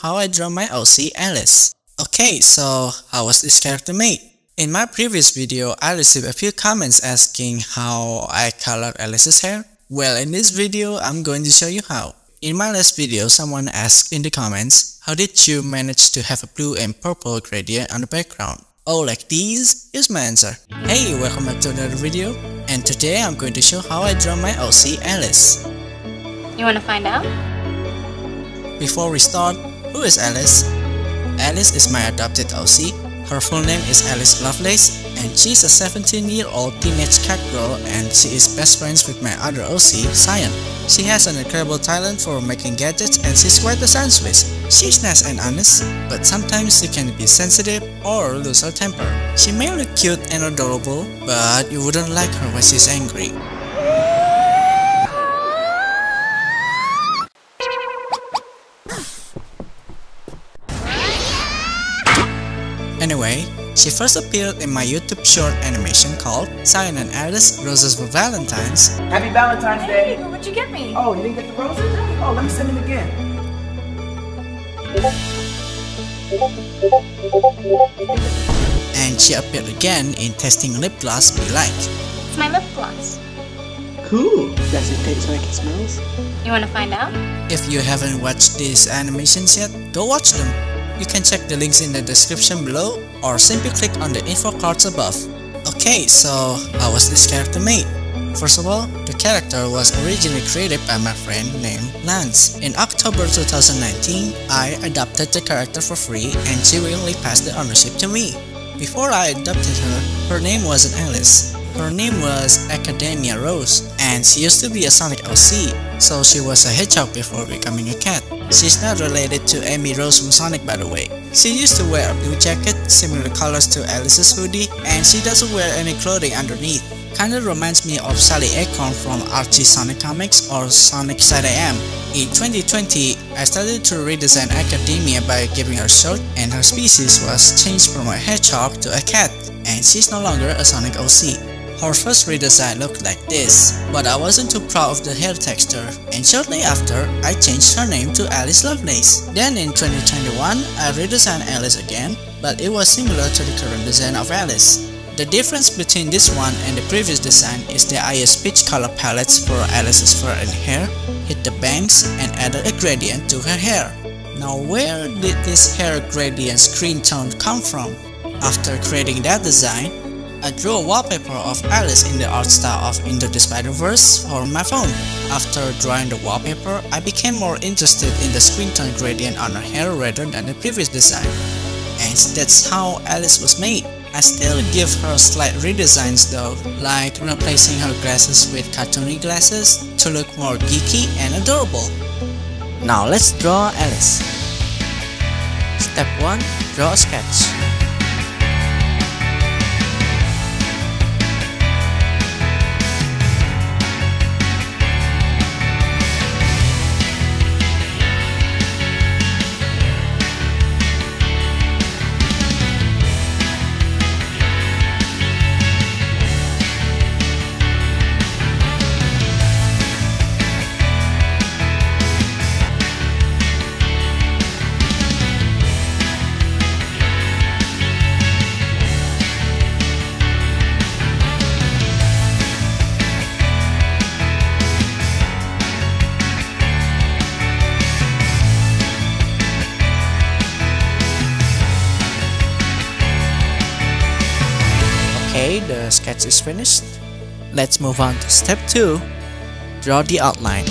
how I draw my OC Alice. Okay, so how was this character made? In my previous video, I received a few comments asking how I colored Alice's hair. Well, in this video, I'm going to show you how. In my last video, someone asked in the comments, how did you manage to have a blue and purple gradient on the background? Oh, like these? Here's my answer. Hey, welcome back to another video. And today I'm going to show how I draw my OC Alice. You want to find out? Before we start, who is Alice? Alice is my adopted OC. Her full name is Alice Lovelace and she's a 17 year old teenage cat girl and she is best friends with my other OC, Cyan. She has an incredible talent for making gadgets and she's quite a sensuous. She's nice and honest, but sometimes she can be sensitive or lose her temper. She may look cute and adorable, but you wouldn't like her when she's angry. Anyway, she first appeared in my YouTube short animation called Cyan and Alice Roses for Valentine's. Happy Valentine's Day! Hey, what'd you get me? Oh, you didn't get the roses? Oh, let me send them again. And she appeared again in Testing Lip Gloss Be Like. It's my lip gloss. Cool. Does it taste like it smells? You want to find out? If you haven't watched these animations yet, go watch them. You can check the links in the description below or simply click on the info cards above. Okay, so how was this character made? First of all, the character was originally created by my friend named Lance. In October 2019, I adopted the character for free and she willingly passed the ownership to me. Before I adopted her, her name wasn't Alice. Her name was Academia Rose, and she used to be a Sonic OC, so she was a hedgehog before becoming a cat. She's not related to Amy Rose from Sonic by the way. She used to wear a blue jacket, similar colors to Alice's hoodie, and she doesn't wear any clothing underneath. Kinda reminds me of Sally Acorn from Archie Sonic Comics or Sonic SatAM. In 2020, I started to redesign Academia by giving her shirt and her species was changed from a hedgehog to a cat, and she's no longer a Sonic OC. Her first redesign looked like this, but I wasn't too proud of the hair texture, and shortly after, I changed her name to Alice Lovelace. Then in 2021, I redesigned Alice again, but it was similar to the current design of Alice. The difference between this one and the previous design is that I used peach color palettes for Alice's fur and hair, hit the bangs, and added a gradient to her hair. Now where did this hair gradient screen tone come from? After creating that design, I drew a wallpaper of Alice in the art style of Into the Spider-Verse for my phone. After drawing the wallpaper, I became more interested in the screen tone gradient on her hair rather than the previous design. And that's how Alice was made. I still give her slight redesigns though, like replacing her glasses with cartoony glasses to look more geeky and adorable. Now let's draw Alice. Step 1. Draw a sketch. The sketch is finished. Let's move on to step 2. Draw the outline.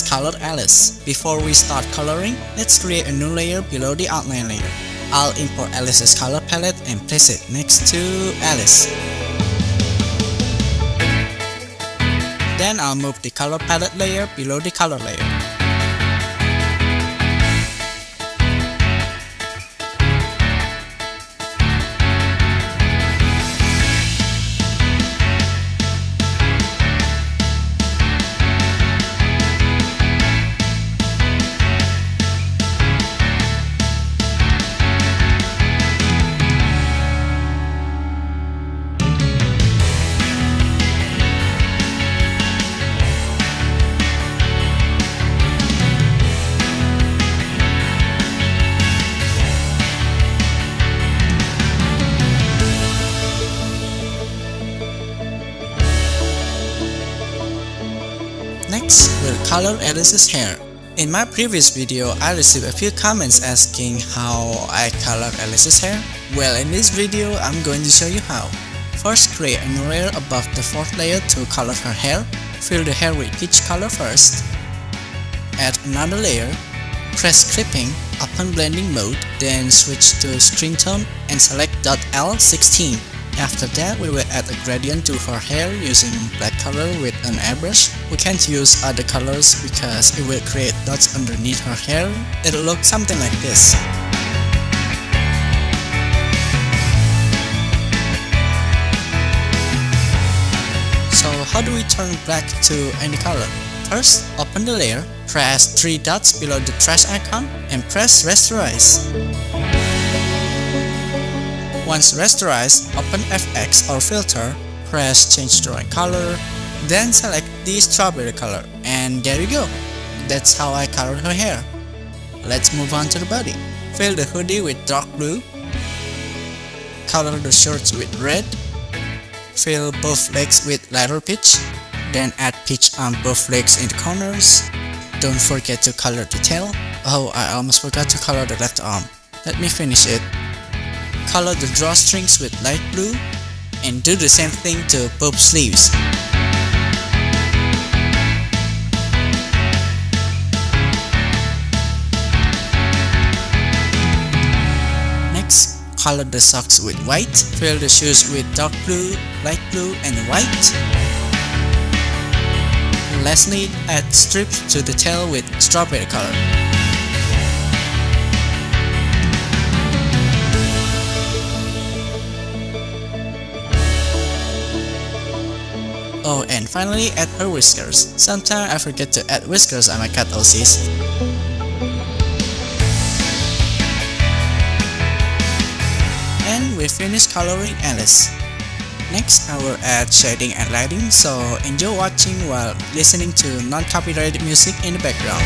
Color Alice. Before we start coloring, let's create a new layer below the outline layer. I'll import Alice's color palette and place it next to Alice. Then I'll move the color palette layer below the color layer. Color Alice's hair. In my previous video, I received a few comments asking how I color Alice's hair. Well, in this video, I'm going to show you how. First, create a new layer above the fourth layer to color her hair. Fill the hair with peach color first. Add another layer. Press clipping upon blending mode, then switch to screen tone and select .L16. After that, we will add a gradient to her hair using black color with an airbrush. We can't use other colors because it will create dots underneath her hair. It'll look something like this. So how do we turn black to any color? First, open the layer, press 3 dots below the trash icon and press rasterize. Once rasterized, open FX or filter, press change drawing color, then select the strawberry color and there you go. That's how I colored her hair. Let's move on to the body. Fill the hoodie with dark blue, color the shorts with red, fill both legs with lighter peach, then add peach on both legs in the corners. Don't forget to color the tail. Oh, I almost forgot to color the left arm. Let me finish it. Color the drawstrings with light blue and do the same thing to both sleeves. Next, color the socks with white, fill the shoes with dark blue, light blue, and white. Lastly, add strips to the tail with strawberry color. Oh, and finally add her whiskers. Sometimes I forget to add whiskers on my cat OCs. And we finished coloring Alice. Next, I will add shading and lighting, so enjoy watching while listening to non-copyrighted music in the background.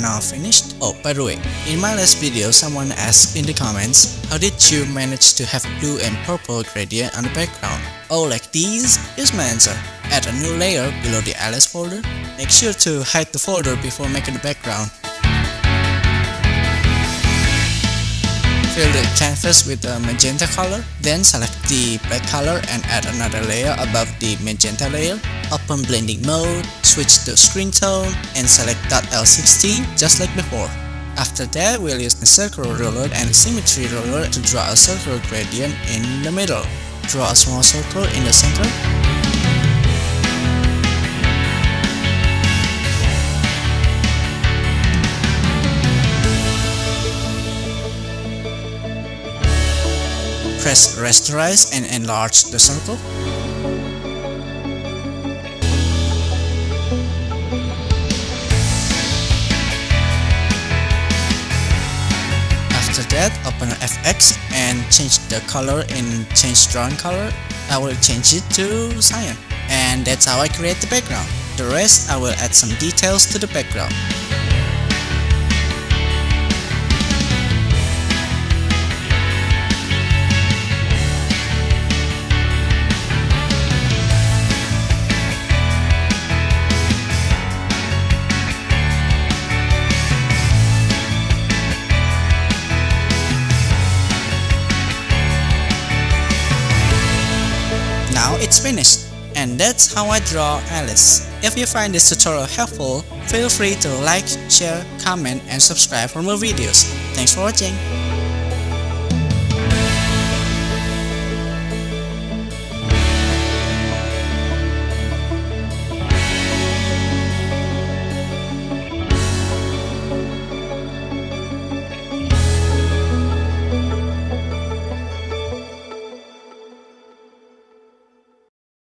Now finished. Oh, by the way, in my last video someone asked in the comments, how did you manage to have blue and purple gradient on the background? Oh, like these? Here's my answer. Add a new layer below the Alice folder. Make sure to hide the folder before making the background. Fill the canvas with a magenta color, then select the black color and add another layer above the magenta layer. Open blending mode, switch to screen tone, and select dot .L16 just like before. After that, we'll use the circle ruler and symmetry ruler to draw a circle gradient in the middle. Draw a small circle in the center Press rasterize and enlarge the circle. After that, open FX and change the color in change drawing color. I will change it to cyan. And that's how I create the background. The rest, I will add some details to the background. It's finished. And that's how I draw Alice. If you find this tutorial helpful, feel free to like, share, comment, and subscribe for more videos. Thanks for watching.